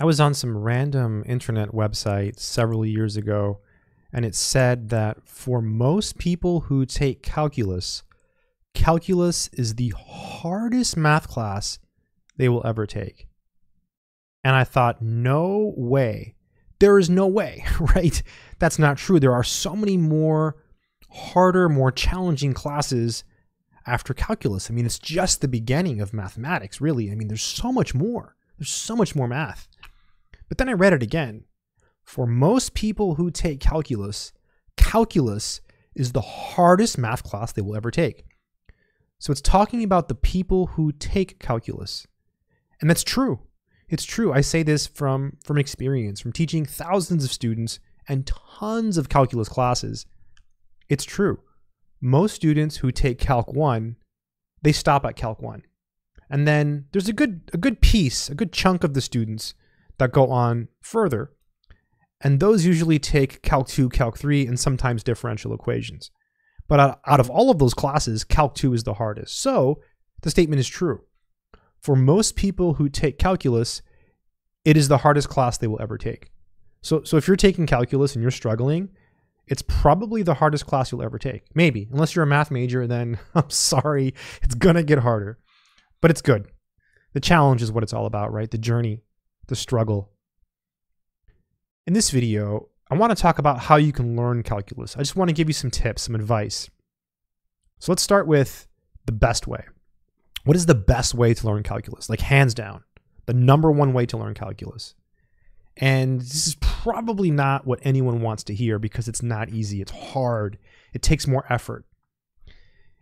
I was on some random internet website several years ago, and it said that for most people who take calculus, calculus is the hardest math class they will ever take. And I thought, no way. There is no way, right? That's not true. There are so many more harder, more challenging classes after calculus. I mean, it's just the beginning of mathematics, really. I mean, there's so much more. There's so much more math. But then I read it again. For most people who take calculus, calculus is the hardest math class they will ever take. So it's talking about the people who take calculus. And that's true. It's true. I say this from, from experience, from teaching thousands of students and tons of calculus classes. It's true. Most students who take Calc 1, they stop at Calc 1. And then there's a good a good piece, a good chunk of the students that go on further. And those usually take Calc 2, Calc 3, and sometimes differential equations. But out of all of those classes, Calc 2 is the hardest. So the statement is true. For most people who take calculus, it is the hardest class they will ever take. So, so if you're taking calculus and you're struggling, it's probably the hardest class you'll ever take. Maybe, unless you're a math major, then I'm sorry, it's gonna get harder. But it's good. The challenge is what it's all about, right? The journey the struggle. In this video, I want to talk about how you can learn calculus. I just want to give you some tips, some advice. So let's start with the best way. What is the best way to learn calculus? Like hands down, the number one way to learn calculus. And this is probably not what anyone wants to hear because it's not easy. It's hard. It takes more effort.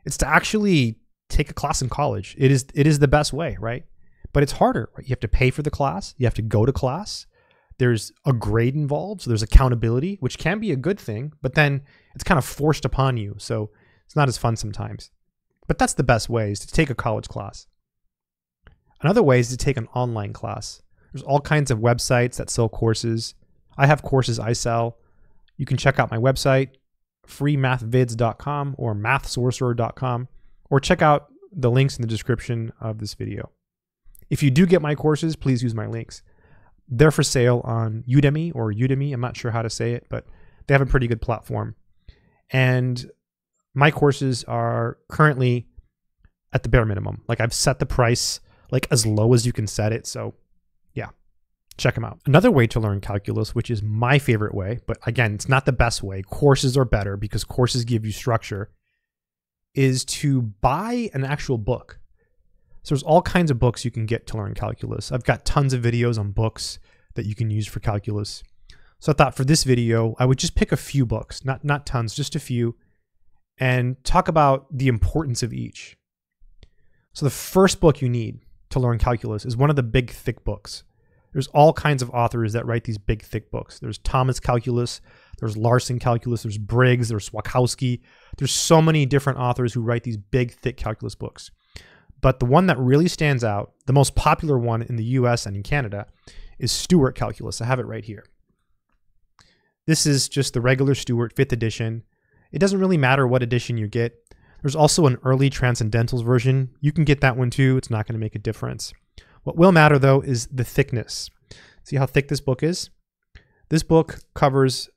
It's to actually take a class in college. It is it is the best way, right? But it's harder. Right? You have to pay for the class. You have to go to class. There's a grade involved, so there's accountability, which can be a good thing, but then it's kind of forced upon you, so it's not as fun sometimes. But that's the best way is to take a college class. Another way is to take an online class. There's all kinds of websites that sell courses. I have courses I sell. You can check out my website, freemathvids.com or mathsorcerer.com, or check out the links in the description of this video. If you do get my courses, please use my links. They're for sale on Udemy or Udemy. I'm not sure how to say it, but they have a pretty good platform. And my courses are currently at the bare minimum. Like I've set the price like as low as you can set it. So yeah, check them out. Another way to learn calculus, which is my favorite way, but again, it's not the best way. Courses are better because courses give you structure, is to buy an actual book. So there's all kinds of books you can get to learn calculus. I've got tons of videos on books that you can use for calculus. So I thought for this video, I would just pick a few books, not not tons, just a few, and talk about the importance of each. So the first book you need to learn calculus is one of the big thick books. There's all kinds of authors that write these big thick books. There's Thomas Calculus, there's Larson Calculus, there's Briggs, there's Swokowski. There's so many different authors who write these big thick calculus books. But the one that really stands out, the most popular one in the US and in Canada, is Stewart Calculus. I have it right here. This is just the regular Stewart 5th edition. It doesn't really matter what edition you get. There's also an early Transcendentals version. You can get that one too. It's not going to make a difference. What will matter though is the thickness. See how thick this book is? This book covers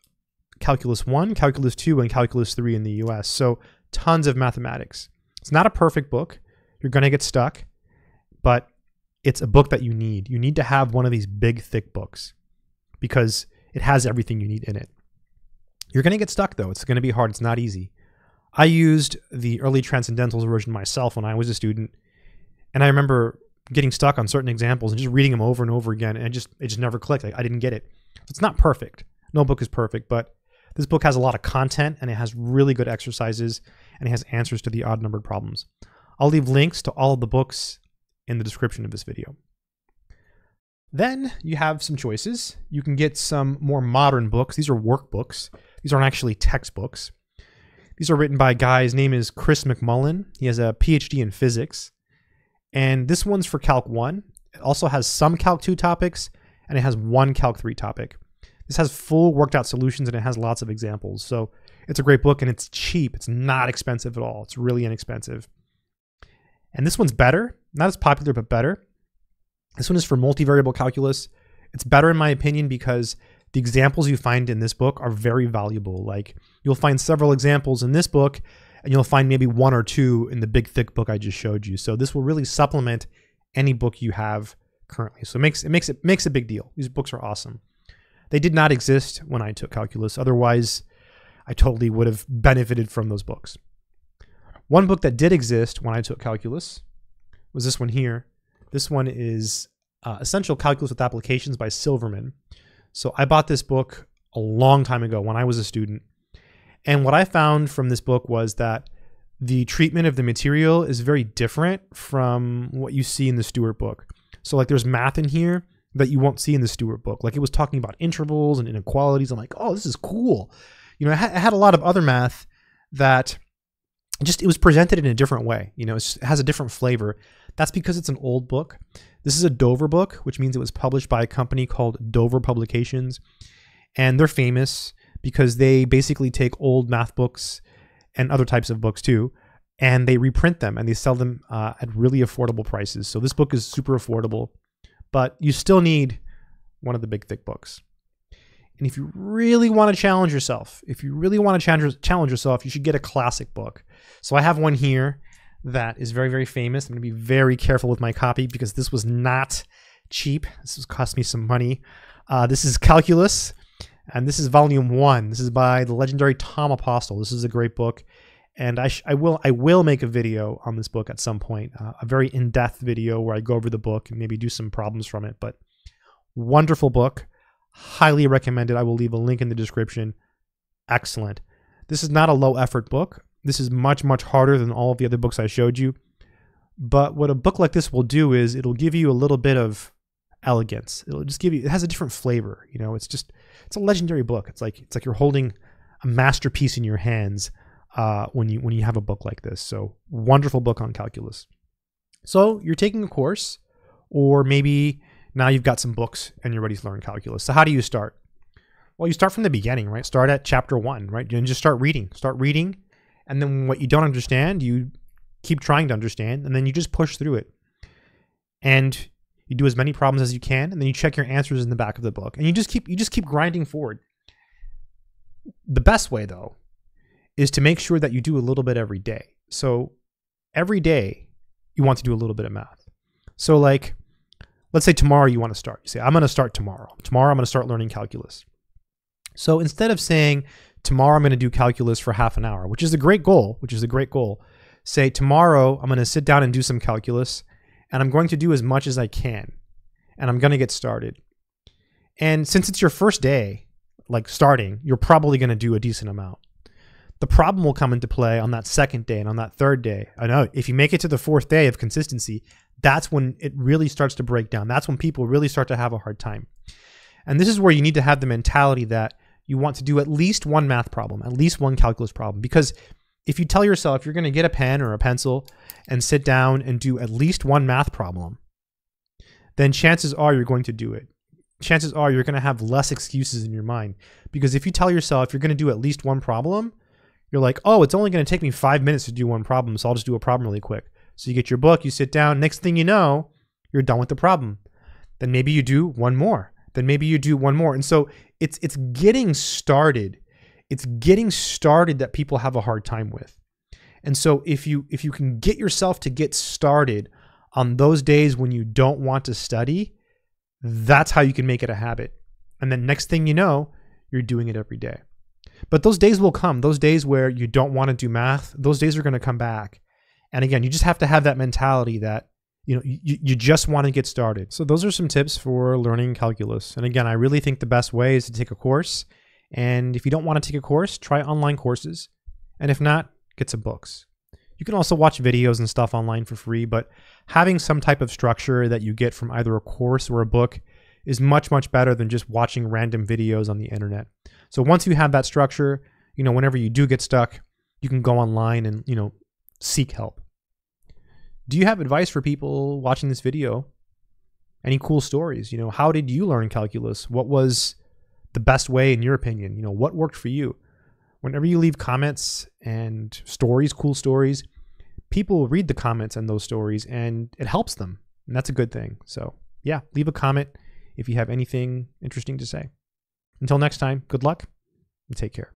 Calculus 1, Calculus 2, and Calculus 3 in the US. So tons of mathematics. It's not a perfect book. You're going to get stuck, but it's a book that you need. You need to have one of these big, thick books because it has everything you need in it. You're going to get stuck though. It's going to be hard. It's not easy. I used the early Transcendentals version myself when I was a student, and I remember getting stuck on certain examples and just reading them over and over again, and it just it just never clicked. I, I didn't get it. It's not perfect. No book is perfect, but this book has a lot of content and it has really good exercises and it has answers to the odd numbered problems. I'll leave links to all of the books in the description of this video. Then you have some choices. You can get some more modern books. These are workbooks. These aren't actually textbooks. These are written by a guy. His name is Chris McMullen. He has a PhD in physics. And this one's for Calc 1. It also has some Calc 2 topics, and it has one Calc 3 topic. This has full worked out solutions and it has lots of examples. So it's a great book and it's cheap. It's not expensive at all. It's really inexpensive. And this one's better, not as popular, but better. This one is for multivariable calculus. It's better in my opinion because the examples you find in this book are very valuable. Like you'll find several examples in this book and you'll find maybe one or two in the big thick book I just showed you. So this will really supplement any book you have currently. So it makes it makes it makes a big deal. These books are awesome. They did not exist when I took calculus. Otherwise, I totally would have benefited from those books. One book that did exist when I took calculus was this one here. This one is uh, Essential Calculus with Applications by Silverman. So I bought this book a long time ago when I was a student. And what I found from this book was that the treatment of the material is very different from what you see in the Stewart book. So like there's math in here that you won't see in the Stewart book. Like it was talking about intervals and inequalities. I'm like, oh, this is cool. You know, I had, a lot of other math that just it was presented in a different way. You know, it has a different flavor. That's because it's an old book. This is a Dover book, which means it was published by a company called Dover Publications, and they're famous because they basically take old math books and other types of books too, and they reprint them and they sell them uh, at really affordable prices. So this book is super affordable, but you still need one of the big thick books. And if you really want to challenge yourself, if you really want to challenge, yourself, you should get a classic book. So I have one here that is very, very famous. I'm going to be very careful with my copy because this was not cheap. This has cost me some money. Uh, this is Calculus, and this is volume one. This is by the legendary Tom Apostol. This is a great book, and I, I will I will make a video on this book at some point, uh, a very in-depth video where I go over the book and maybe do some problems from it. But wonderful book, highly recommended. I will leave a link in the description. Excellent. This is not a low effort book. This is much, much harder than all of the other books I showed you. But what a book like this will do is it'll give you a little bit of elegance. It'll just give you it has a different flavor. You know, it's just it's a legendary book. It's like it's like you're holding a masterpiece in your hands uh, when you when you have a book like this. So wonderful book on calculus. So you're taking a course, or maybe now you've got some books and you're ready to learn calculus. So how do you start? Well, you start from the beginning, right? Start at chapter one, right? And just start reading. Start reading and then what you don't understand, you keep trying to understand, and then you just push through it. And you do as many problems as you can, and then you check your answers in the back of the book. And you just keep you just keep grinding forward. The best way though is to make sure that you do a little bit every day. So every day you want to do a little bit of math. So like let's say tomorrow you want to start. You say I'm going to start tomorrow. Tomorrow I'm going to start learning calculus. So instead of saying tomorrow I'm going to do calculus for half an hour, which is a great goal, which is a great goal. Say tomorrow I'm going to sit down and do some calculus and I'm going to do as much as I can and I'm going to get started. And since it's your first day, like starting, you're probably going to do a decent amount. The problem will come into play on that second day and on that third day. I know if you make it to the fourth day of consistency, that's when it really starts to break down. That's when people really start to have a hard time. And this is where you need to have the mentality that you want to do at least one math problem, at least one calculus problem. Because if you tell yourself you're going to get a pen or a pencil and sit down and do at least one math problem, then chances are you're going to do it. Chances are you're going to have less excuses in your mind. Because if you tell yourself you're going to do at least one problem, you're like, oh, it's only going to take me five minutes to do one problem, so I'll just do a problem really quick. So you get your book, you sit down, next thing you know, you're done with the problem. Then maybe you do one more then maybe you do one more. And so it's it's getting started. It's getting started that people have a hard time with. And so if you if you can get yourself to get started on those days when you don't want to study, that's how you can make it a habit. And then next thing you know, you're doing it every day. But those days will come. Those days where you don't want to do math, those days are going to come back. And again, you just have to have that mentality that you know you, you just want to get started. So those are some tips for learning calculus. And again i really think the best way is to take a course. And if you don't want to take a course try online courses. And if not get some books. You can also watch videos and stuff online for free but having some type of structure that you get from either a course or a book is much much better than just watching random videos on the internet. So once you have that structure you know whenever you do get stuck you can go online and you know seek help do you have advice for people watching this video? Any cool stories? You know, how did you learn calculus? What was the best way in your opinion? You know, what worked for you? Whenever you leave comments and stories, cool stories, people read the comments and those stories and it helps them. And that's a good thing. So, yeah, leave a comment if you have anything interesting to say. Until next time, good luck and take care.